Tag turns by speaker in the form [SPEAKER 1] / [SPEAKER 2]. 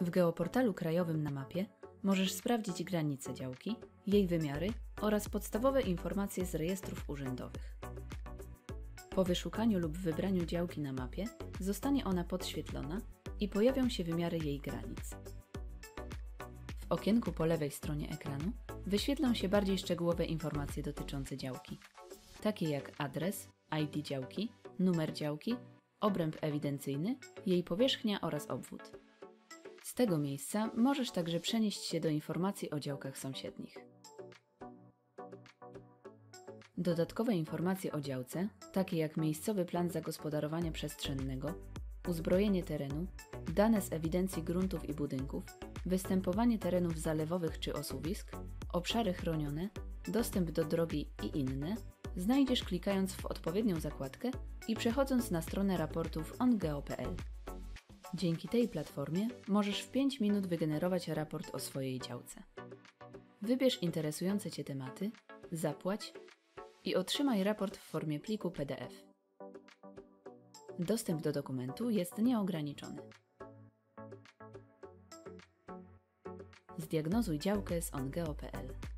[SPEAKER 1] W geoportalu krajowym na mapie możesz sprawdzić granice działki, jej wymiary oraz podstawowe informacje z rejestrów urzędowych. Po wyszukaniu lub wybraniu działki na mapie zostanie ona podświetlona i pojawią się wymiary jej granic. W okienku po lewej stronie ekranu wyświetlą się bardziej szczegółowe informacje dotyczące działki, takie jak adres, ID działki, numer działki, obręb ewidencyjny, jej powierzchnia oraz obwód. Z tego miejsca możesz także przenieść się do informacji o działkach sąsiednich. Dodatkowe informacje o działce, takie jak miejscowy plan zagospodarowania przestrzennego, uzbrojenie terenu, dane z ewidencji gruntów i budynków, występowanie terenów zalewowych czy osuwisk, obszary chronione, dostęp do drogi i inne, znajdziesz klikając w odpowiednią zakładkę i przechodząc na stronę raportów ongeo.pl. Dzięki tej platformie możesz w 5 minut wygenerować raport o swojej działce. Wybierz interesujące Cię tematy, zapłać i otrzymaj raport w formie pliku PDF. Dostęp do dokumentu jest nieograniczony. Zdiagnozuj działkę z ongeo.pl